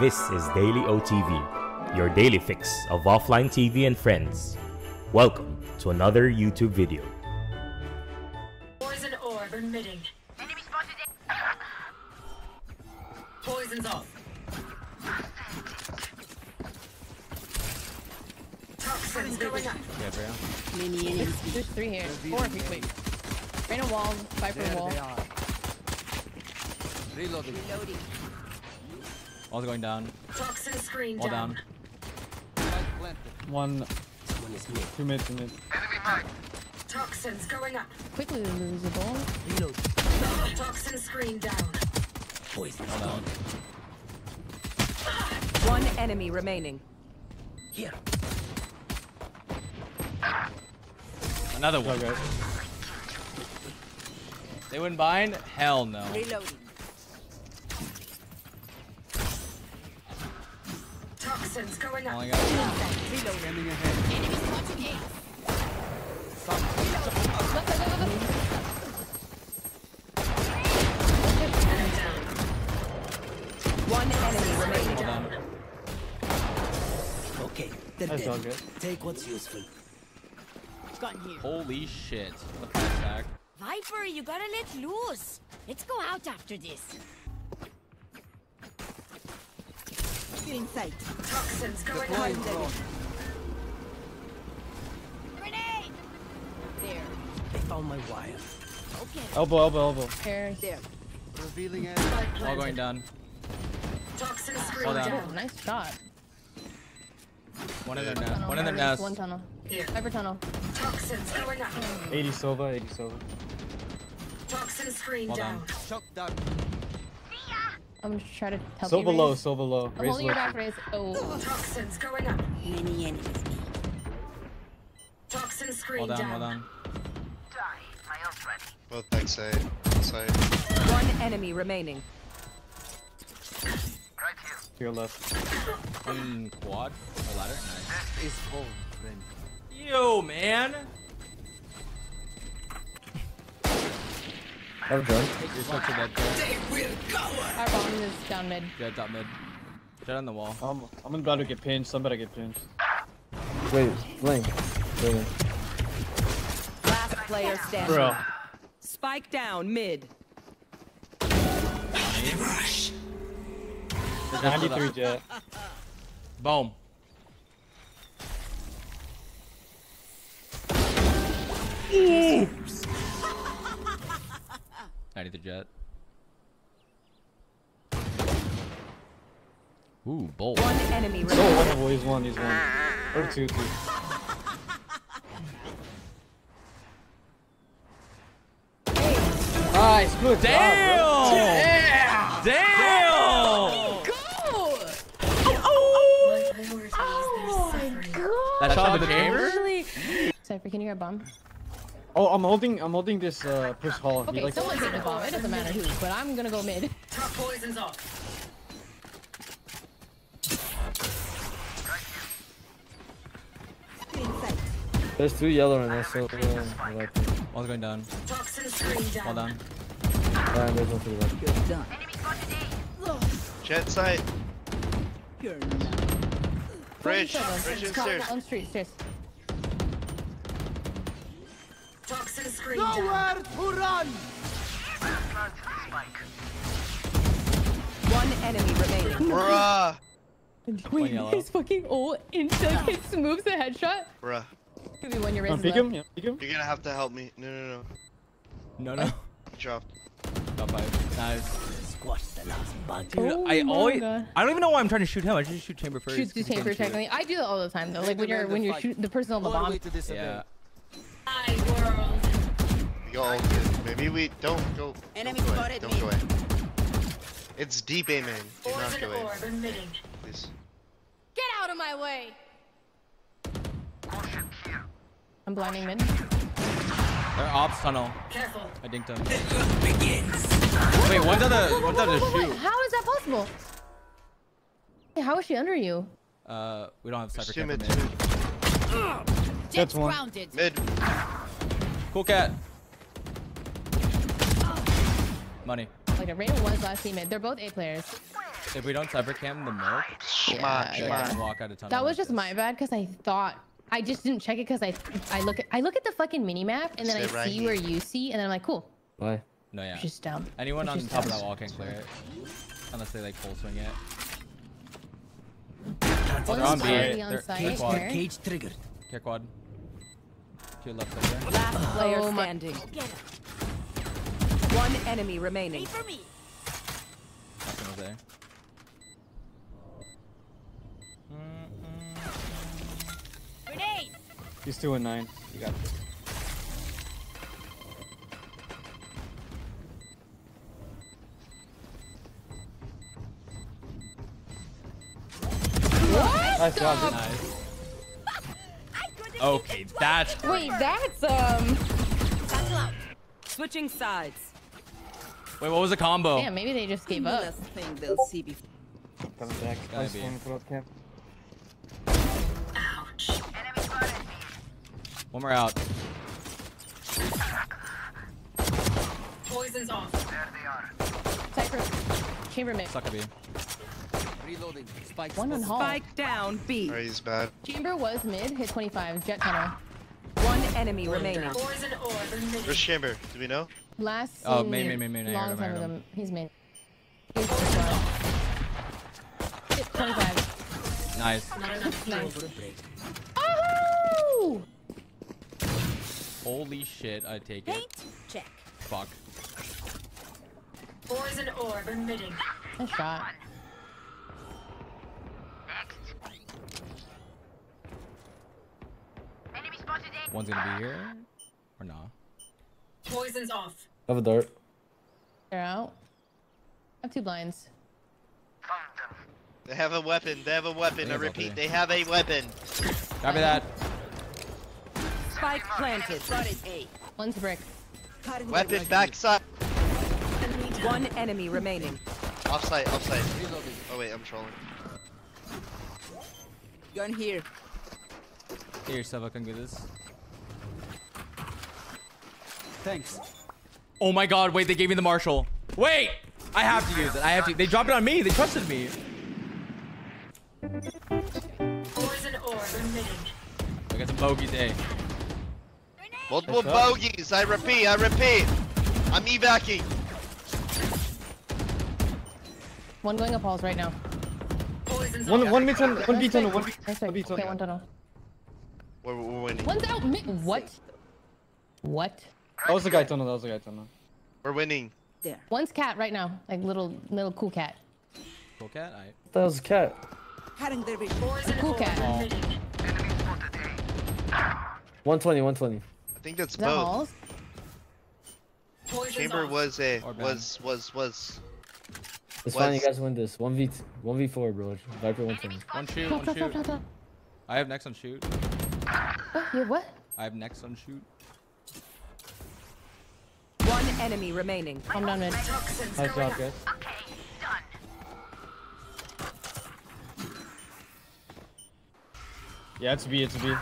This is Daily OTV, your daily fix of offline TV and friends. Welcome to another YouTube video. Poison orb emitting. Enemy spotted. Poison's off. Toxins going up. Yeah, bro. Many enemies. There's three here. Four if you wait. Random wall, Viper wall. Reloading. Reloading. All's going down. Toxin screen All down. down. One, Someone is mid. two mid, two mid. Toxins going up. Quickly lose the ball. Reload. Toxin screen down. Poison. All down. One enemy remaining. Here. Another Go, one. guys. They wouldn't bind? Hell no. Reloading. Toxins going up. Oh Calling out. Reloading. Enemy down. One enemy All remaining. Okay. They're That's all good. Take what's useful. Gun here. Holy shit. The price tag. Viper, you gotta let loose. Let's go out after this. Feeling sight. Toxins going Deploying up. drone. Grenade! There. They found my wire. Okay. Elbow, elbow, elbow. Here. There. Revealing it. All going down. Toxin screen Hold on. Oh, down. nice shot. One in their nest. Tunnel, One in their nest. One tunnel. Here. Viper tunnel. Toxins going up. 80 Sova, 80 Sova. Toxin screen Hold down. on. Shock dart. I'm just trying to help Sova you. low, Raze. Sova low. I'm Raze holding your low. back, Raze. Oh. Toxins going up. Many enemies. Toxin screen All down. down. All down. Both backside, side. One enemy remaining. To your left. One quad. Or ladder. Nice. Is home, friend. Yo, man. Have drone. You're such a dead guy. Our bomb is down mid. Jet top mid. Jet on the wall. I'm, I'm about to get pinched. I'm about to get pinched. Wait, Blink. Wait. Last player standing. Bro. Spike down mid. 93 jet. Boom. I need the jet. Ooh, bolt. One enemy So one, boy. He's one, he's one. Or two, two. Nice, good Damn! job, Damn! Oh, my priorities, oh they're suffering. That shot in the chamber? Cypher, can you hear a bomb? Bro. Oh, I'm holding, I'm holding this uh, push hall. He Okay, likes someone hit the bomb. It doesn't matter who, but I'm gonna go mid. Top poison's off. There's two yellow in there, so uh, I like it. One's going down. Toxin screen down. All down. And there's one to the left. You're done. Jet side. You're not. Bridge. Bridge and On street, stairs. Toxin screen down. Nowhere to run! One enemy remaining. Bruh. Wait, yellow. his fucking ult instant hits moves a headshot. Bruh. Could be when you're Wanna raising peek him? Yeah, peek him? You're gonna have to help me. No, no, no. No, no. Dropped. Top five. Nice. Squash the last bug. Dude, Oh I always. God. I don't even know why I'm trying to shoot him. I just shoot chamber first. Shoot the 'cause he chamber can't shoot it. technically. I do that all the time though. Like when you're when you're shooting the person on the bomb. to disobey. Yeah. My world. You go ulted. Maybe we don't go. Enemy don't go spotted Don't me. go in. It's deep A man. Do not go in, please. Get out of my way! I'm blinding mid. They're ops tunnel. Careful. I dinked him. Wait, one's on the one's on the shoot. how is that possible? Hey, how is she under you? Uh, we don't have There's cypher mid, mid. two mid. Jet's one. Mid. Cool cat. Money. Like a Reyna was last team mid. They're both A players. If we don't Cypher cam the milk, Schmuck, they yeah. walk out of tunnel. That was like just this. my bad because I thought I just didn't check it because I I look at I look at the fucking mini map and then I right see here. where you see and then I'm like cool. Why? No, yeah. Just down. Anyone It's on just top of that wall can clear it. Unless they like full swing it. One's They're on B. They're- site. quad. Cage triggered. Care quad. To your left side there. Last player Oh standing. Get him. One enemy remaining. Wait for me. Nothing was there. Grenade. He's two and nine. You got this. Nice job, dude. Nice. I Okay, that's Wait, that's um. Switching sides. Wait, what was the combo? Yeah, maybe they just gave up. thing they'll see before. Coming back. Gotta Nice be. one, put camp. Ouch. One more out. Poison's off. Cypher, chamber mid. Suck a B. Reloading. Spike. One on hall. Spike down B. Alright, he's bad. Chamber was mid, hit 25, jet tunnel. One enemy remaining. Poison orb emitting. Where's Chamber? Do we know? Last Oh, seen main, main, main, main, I long heard him, I time heard with him. him. He's main. He's this 25. Nice. Nice. Oh! Holy shit, I take it. Check. Fuck. Poison orb emitting. Nice shot. One's gonna be here. Or nah. Poison's off. I have a dart. They're out. I have two blinds. They have a weapon. They have a weapon. I Think repeat, they have a weapon. Copy that. Spike planted. One's brick. Weapon backside. One enemy remaining. Offsite, offsite. Oh wait, I'm trolling. Gun here. Here, Seba can do this. Thanks. Oh my god, wait, they gave me the Marshall. Wait! I have to use it. I have to. They dropped it on me. They trusted me. Poison orb emitting. I got some bogey day. Multiple What's bogeys. I repeat, I repeat. I'm evacuating. One going up halls right now. Poison's One, off. one mid tunnel, one B Nice tunnel, pick. one B, Nice one B pick. Okay, one tunnel. tunnel. We're, we're winning. One's out mid. What? What? That was the guy tunnel, that was the guy tunnel. We're winning. There. One's cat right now. Like little, little cool cat. Cool cat? Alright. That was a cat. Hadn't there been Poison Cool cat. emitting. 120, 120. I think that's Is that both. halls? Chamber was a Or was was was. It's fine, you guys win this. 1v 1v4, bro. Viper 120. One shoot, one top, top, shoot. top, top. I have next on shoot. What? You have what? I have next on shoot. One enemy remaining. I'm done mid. Toxins Nice going job, up. guys. Yeah, it's B, it's B. I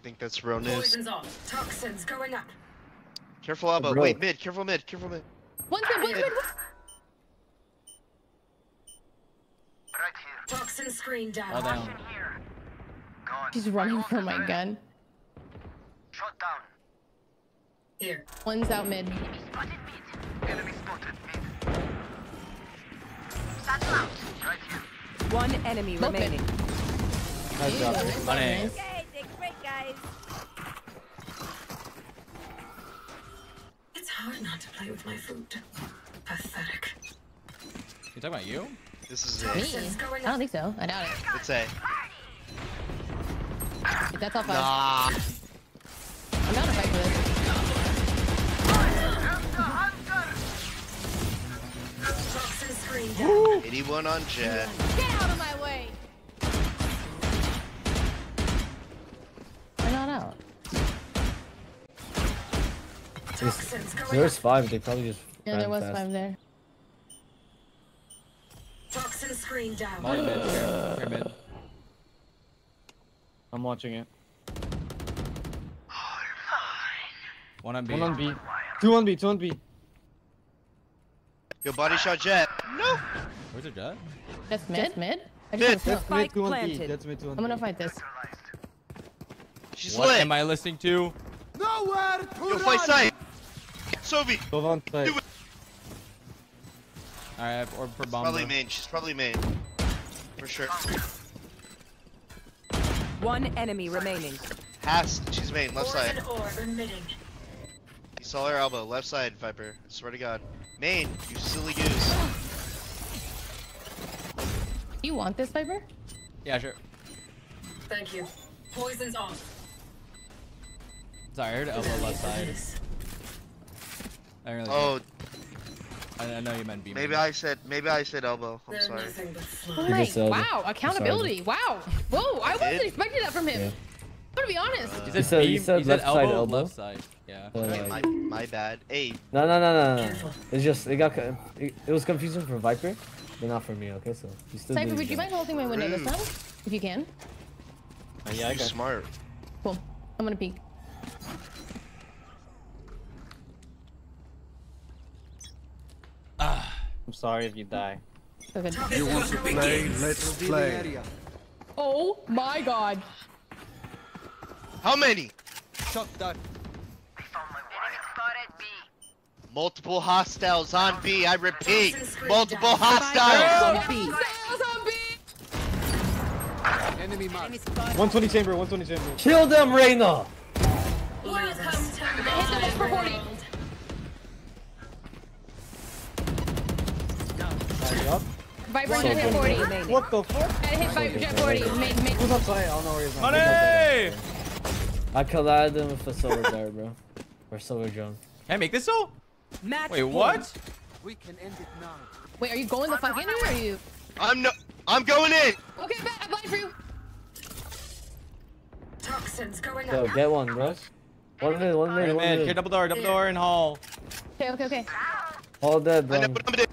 think that's real news. Poison's off. Toxins going up. Careful elbow. Bro. Wait, mid. Careful mid. Careful mid. One's mid, one's mid. one's- Toxin screen down. All down. She's running for my gun. Here. One's out mid. One enemy Both mid. remaining. Nice job. Money. Nice. Okay, take a break, guys. It's hard not to play with my food. Pathetic. You talking about you? This is Me? I don't think so. I doubt it. It's a. That's all fine. Nah. 81 on Jet. Get out of my way. They're not out. Toxins going There's five, they probably just Yeah, there was fast. five there. Toxin screen down. Molly mid. Here, here mid. I'm watching it. One on B. One on B. Two on B, two on B. Yo, body shot Jet. No. Where's the jet? That's mid. mid. I Mid. just wanna That's smoke. mid two one planted. T. That's mid two one I'm gonna fight this. She's What lit. am I listening to? Yo, fight side. Sovi. Go on site. Do it. All right, I have orb for bomb. Probably main. She's probably main. For sure. One enemy remaining. Has. She's main. Left side. Poison orb emitting. You saw her elbow. Left side, Viper. I swear to God. Main. You silly goose. You want this, Viper? Yeah, sure. Thank you. Poison's off. Sorry, I heard elbow left side. I really Oh, I, I know you meant B. maybe I said. Maybe I said elbow. I'm They're sorry. Oh my, wow, accountability. Wow. Whoa, I wasn't did? expecting that from him. Yeah. I'm gonna be honest. He Uh, said, said- B, he said he said left side elbow, elbow. left side. Yeah. Uh, My, my bad. Hey, no, no, no, no, no. It's just it got it, it was confusing for Viper, but not for me. Okay, so you still. Cypher, do would you mind holding my window this time? If you can. yeah, I you got. smart. Cool. I'm gonna peek. Ah. I'm sorry if you die. So good. You want to play? Let's play. Oh my god. How many? Shot down. Multiple hostiles on B. I repeat, multiple hostiles. On B. Sales on B! Enemy mark. 120 chamber. 120 chamber. Kill them, Reyna. Welcome to Hit the for 40. Up. Viper So hit 40. What the fuck? I hit Viper jet 40. Mid, mid. Who's on site? I don't know where he's on. Money! I collided them with a silver dart, bro. Or silver drone. Can I make this so? Match Wait, point. what? We can end it now. Wait, are you going the fuck in or are you? I'm no. I'm going in. Okay, bet. I'm blind for you. Toxins going Yo, up. get one, bro. One minute, one minute, one man, okay, minute. double door, double door in hall. Okay, okay, okay. All dead, I know bro. what I'm doing.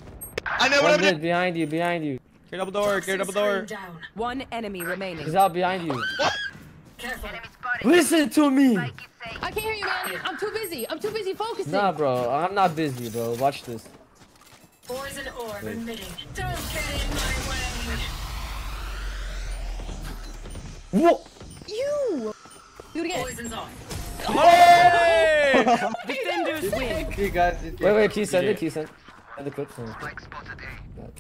I know what One I'm minute doing. behind you, behind you. Okay, double door, okay, Toxin double door. down. One enemy remaining. He's out behind you. Careful. Listen to me. I can't hear you, man. I'm too busy. I'm too busy focusing. Nah, bro. I'm not busy, bro. Watch this. Poison orb emitting. Don't get in my way. Whoa. You. Do it again. Poison's off. Hey! Defenders win. You guys. Wait, wait. Key send it. Key send. Send the clip. Send the clip.